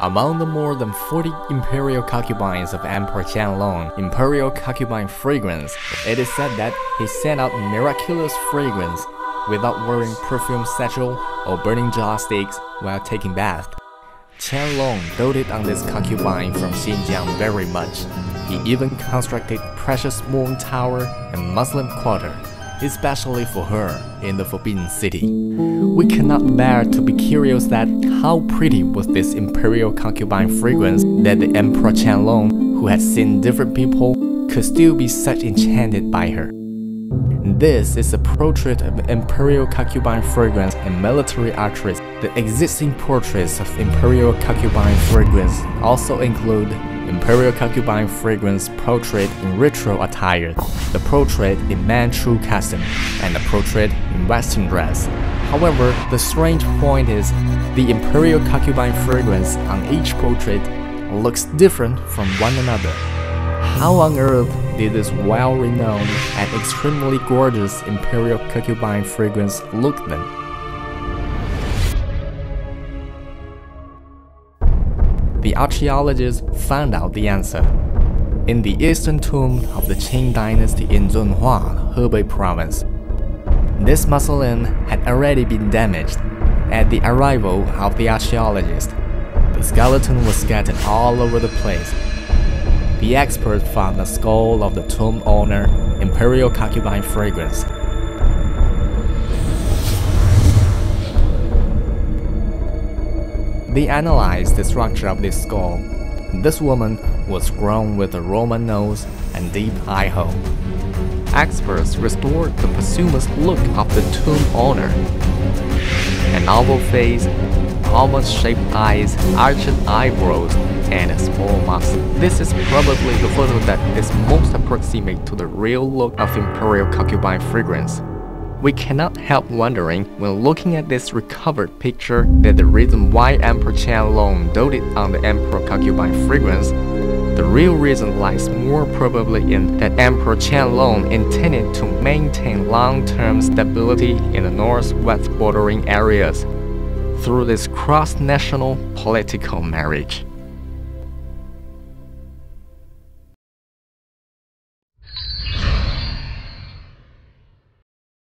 Among the more than 40 imperial concubines of Emperor Qianlong, imperial concubine fragrance, it is said that he sent out miraculous fragrance without wearing perfume satchel or burning joss sticks while taking bath. Qianlong doted on this concubine from Xinjiang very much. He even constructed precious moon tower and Muslim quarter, especially for her in the Forbidden City. We cannot bear to be curious that how pretty was this imperial concubine fragrance that the Emperor Qianlong, who had seen different people, could still be such enchanted by her. This is a portrait of imperial concubine fragrance and military actress. The existing portraits of imperial concubine fragrance also include imperial concubine fragrance portrait in ritual attire, the portrait in Manchu costume, and the portrait in western dress. However, the strange point is the imperial concubine fragrance on each portrait looks different from one another. How on earth did this well-renowned and extremely gorgeous imperial concubine fragrance look then? The archaeologists found out the answer. In the eastern tomb of the Qing dynasty in Zunhua, Hebei province, this mausoleum had already been damaged. At the arrival of the archaeologist, the skeleton was scattered all over the place. The experts found the skull of the tomb owner, Imperial Concubine Fragrance. They analyzed the structure of this skull. This woman was grown with a Roman nose and deep eye hole experts restored the posthumous look of the tomb owner. An oval face, almond-shaped eyes, arched eyebrows, and a small mouth. This is probably the photo that is most approximate to the real look of Imperial Concubine fragrance. We cannot help wondering when looking at this recovered picture that the reason why Emperor Qianlong doted on the Emperor Concubine fragrance the real reason lies more probably in that Emperor Qianlong intended to maintain long-term stability in the northwest bordering areas through this cross-national political marriage.